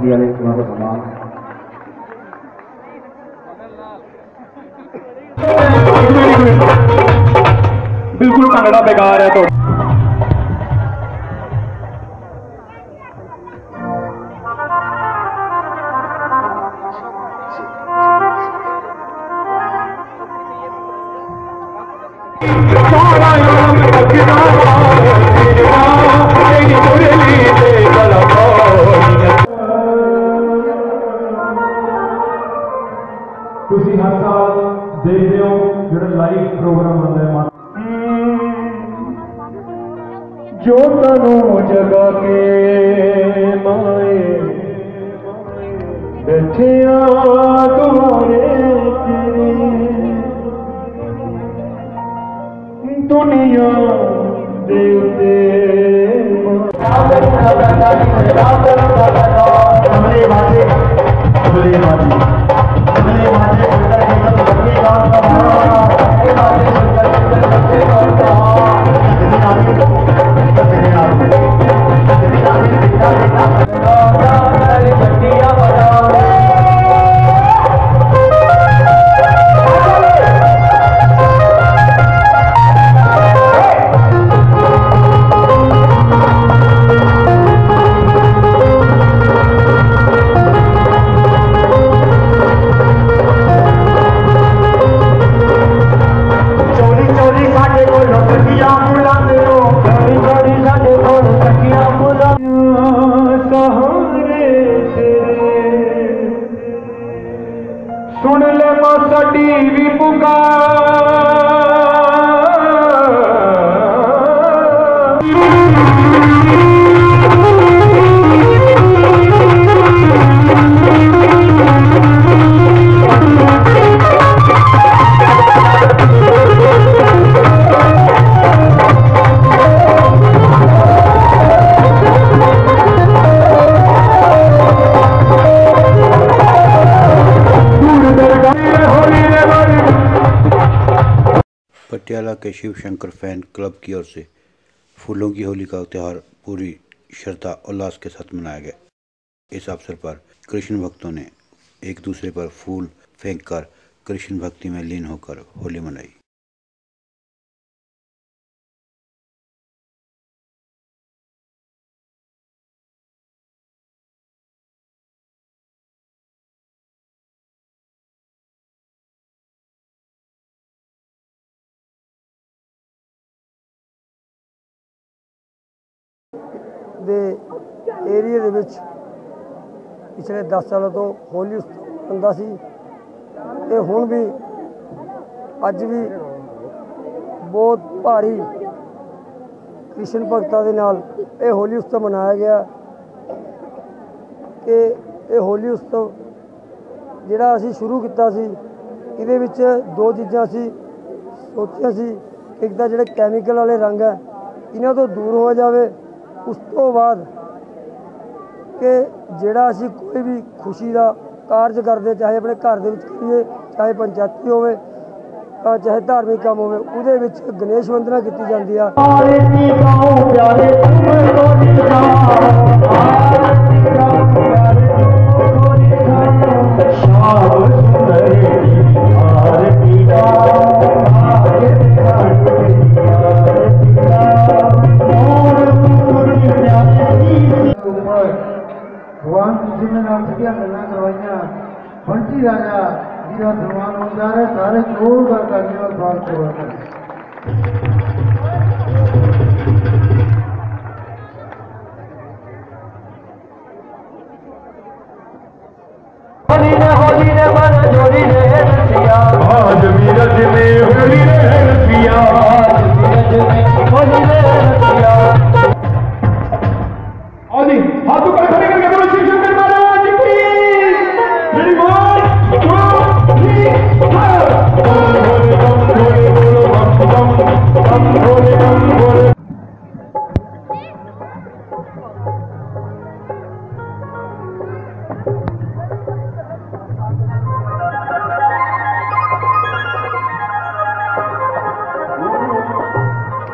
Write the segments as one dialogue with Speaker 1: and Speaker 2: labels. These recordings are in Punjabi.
Speaker 1: तुम्हारा बिल्कुल कन्नड़ा बेकार है तो। जो तनो जगा के माए। बैठिया तुम्हारे
Speaker 2: दुनिया देवते हमले बाजे हमले سي وي بڳا
Speaker 3: पटियाला के शिव शंकर फ़ैन क्लब की ओर से फूलों की होली का त्यौहार पूरी श्रद्धा उल्लास के साथ मनाया गया। इस अवसर पर कृष्ण भक्तों ने एक दूसरे पर फूल फेंककर कृष्ण भक्ति में लीन होकर होली मनाई।
Speaker 4: ਦੇ ਏਰੀਏ ਦੇ ਵਿੱਚ ਪਿਛਲੇ 10 ਸਾਲਾਂ ਤੋਂ ਹੋਲੀ ਉਤਸਵ ਹੁੰਦਾ ਸੀ ਤੇ ਹੁਣ ਵੀ ਅੱਜ ਵੀ ਬਹੁਤ ਭਾਰੀ ਕ੍ਰਿਸ਼ਨ ਭਗਤਾਂ ਦੇ ਨਾਲ ਇਹ ਹੋਲੀ ਉਤਸਵ ਮਨਾਇਆ ਗਿਆ ਕਿ ਇਹ ਹੋਲੀ ਉਤਸਵ ਜਿਹੜਾ ਅਸੀਂ ਸ਼ੁਰੂ ਕੀਤਾ ਸੀ, ਇਹਦੇ ਵਿੱਚ ਦੋ ਚੀਜ਼ਾਂ ਅਸੀਂ ਸੋਚਿਆ ਸੀ, ਇੱਕ ਤਾਂ ਜਿਹੜੇ ਕੈਮੀਕਲ ਵਾਲੇ ਰੰਗ ਹੈ, ਇਹਨਾਂ ਤੋਂ ਦੂਰ ਹੋ ਜਾਵੇ ਉਸ ਤੋਂ ਬਾਅਦ ਕਿ ਜਿਹੜਾ ਅਸੀਂ ਕੋਈ ਵੀ ਖੁਸ਼ੀ ਦਾ ਕਾਰਜ ਕਰਦੇ, ਚਾਹੇ ਆਪਣੇ ਘਰ ਦੇ ਵਿੱਚ ਕਰੀਏ, ਚਾਹੇ ਪੰਚਾਇਤੀ ਹੋਵੇ ਤਾਂ ਚਾਹੇ ਧਾਰਮਿਕ ਕੰਮ ਹੋਵੇ, ਉਹਦੇ ਵਿੱਚ ਗਣੇਸ਼ ਵੰਦਨਾ ਕੀਤੀ ਜਾਂਦੀ ਆ।
Speaker 5: ਭਗਵਾਨ ਜੀ ਨੇ ਨਾਲ ਸਿੱਧੀਆਂ ਗੱਲਾਂ ਕਰਵਾਈਆਂ। ਬੰਟੀ ਰਾਜਾ ਜੀ ਦਾ ਸਨਮਾਨ ਹੁੰਦਾ ਹੈ, ਸਾਰੇ ਜੋਰਦਾਰ ਤਾਲੀਆਂ ਨਾਲ ਸਵਾਗਤ ਕਰਵਾਉਂਦੇ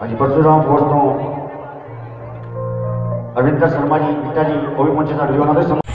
Speaker 2: आणि परशुराम पोहोचतो रवींद्र शर्माजी इत्यादी कवी मंचाचा